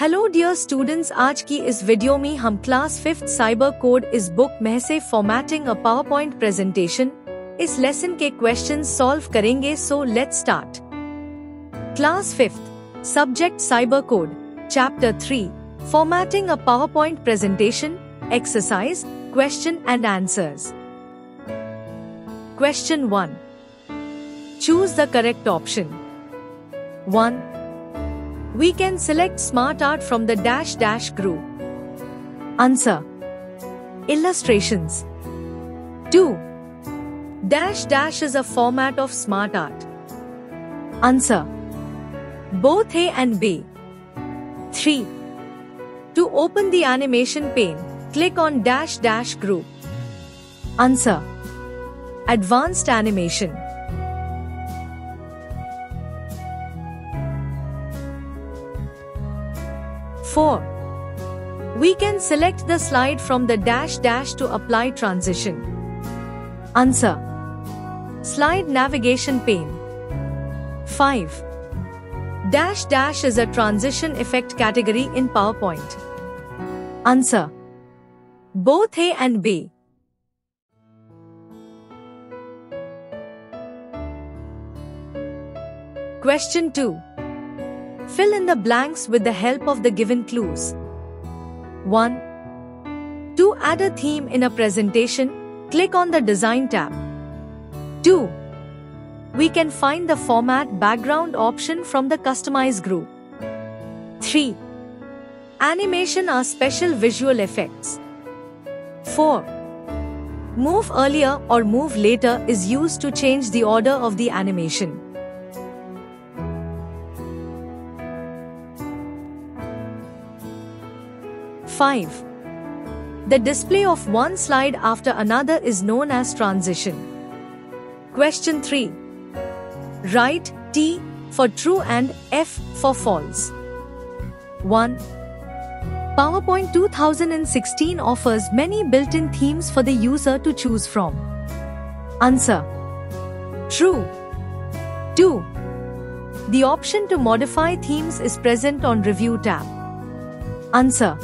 Hello dear students आज की इस वीडियो में हम क्लास फिफ्थ साइबर कोड इस बुक में से formatting a PowerPoint presentation इस लेसन के क्वेश्चन सॉल्व करेंगे so let start class fifth subject cyber code chapter three formatting a PowerPoint presentation exercise question and answers question one choose the correct option one We can select Smart Art from the dash dash group. Answer. Illustrations. 2. Dash dash is a format of Smart Art. Answer. Both A and B. 3. To open the animation pane, click on dash dash group. Answer. Advanced animation. 4. We can select the slide from the dash dash to apply transition. Answer. Slide navigation pane. 5. Dash dash is a transition effect category in PowerPoint. Answer. Both A and B. Question 2. Fill in the blanks with the help of the given clues. 1. To add a theme in a presentation, click on the Design tab. 2. We can find the Format Background option from the Customize group. 3. Animation are special visual effects. 4. Move earlier or move later is used to change the order of the animation. 5. The display of one slide after another is known as transition. Question 3. Write T for true and F for false. 1. PowerPoint 2016 offers many built-in themes for the user to choose from. Answer. True. 2. The option to modify themes is present on Review tab. Answer.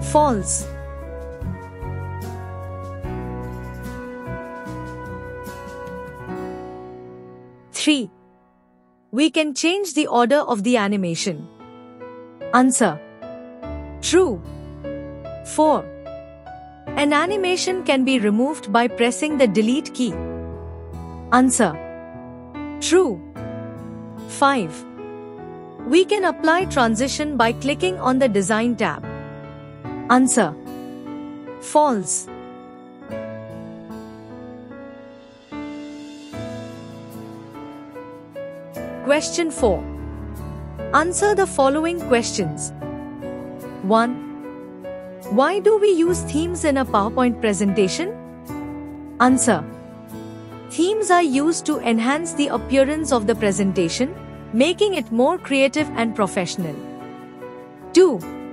False. Three. We can change the order of the animation. Answer. True. 4. An animation can be removed by pressing the delete key. Answer. True. 5. We can apply transition by clicking on the design tab. Answer. False. Question 4. Answer the following questions. 1. Why do we use themes in a PowerPoint presentation? Answer. Themes are used to enhance the appearance of the presentation, making it more creative and professional. 2.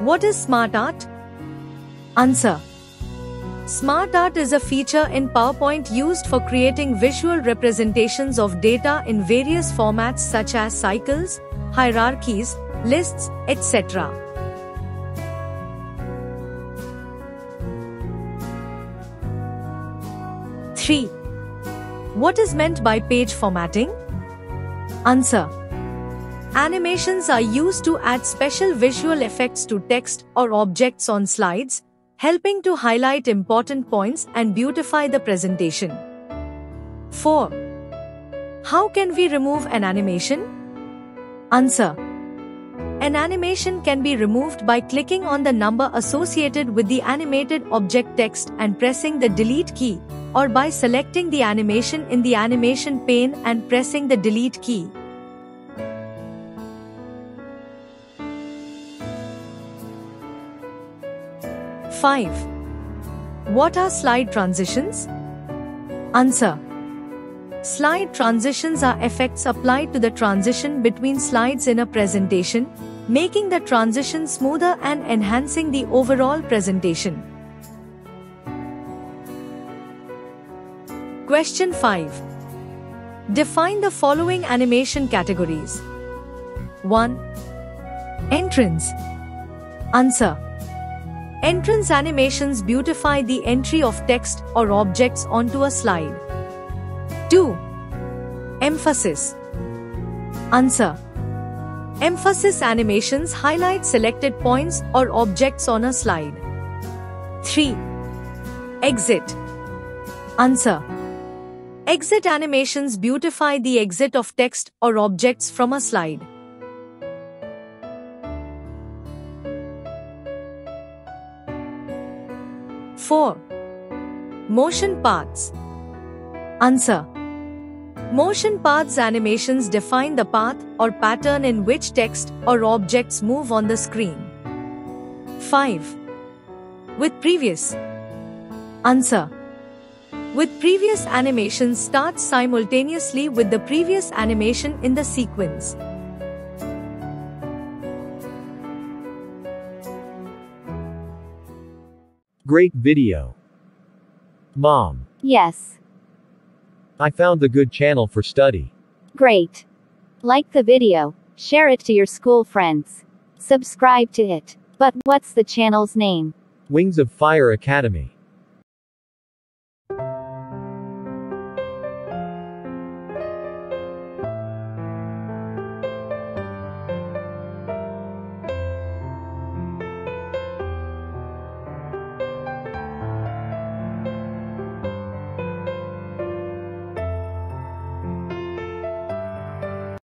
What is Smart Art? Answer. Smart Art is a feature in PowerPoint used for creating visual representations of data in various formats such as cycles, hierarchies, lists, etc. Three. What is meant by page formatting? Answer. Animations are used to add special visual effects to text or objects on slides, helping to highlight important points and beautify the presentation. 4. How can we remove an animation? Answer. An animation can be removed by clicking on the number associated with the animated object text and pressing the delete key, or by selecting the animation in the animation pane and pressing the delete key. 5. What are slide transitions? Answer. Slide transitions are effects applied to the transition between slides in a presentation, making the transition smoother and enhancing the overall presentation. Question 5. Define the following animation categories. 1. Entrance. Answer. Entrance animations beautify the entry of text or objects onto a slide. 2. Emphasis. Answer. Emphasis animations highlight selected points or objects on a slide. 3. Exit. Answer. Exit animations beautify the exit of text or objects from a slide. Four. Motion paths. Answer. Motion paths animations define the path or pattern in which text or objects move on the screen. 5. With previous. Answer. With previous animations starts simultaneously with the previous animation in the sequence. Great video. Mom, Yes. I found the good channel for study. Great. Like the video. Share it to your school friends. Subscribe to it. But what's the channel's name? Wings of Fire Academy.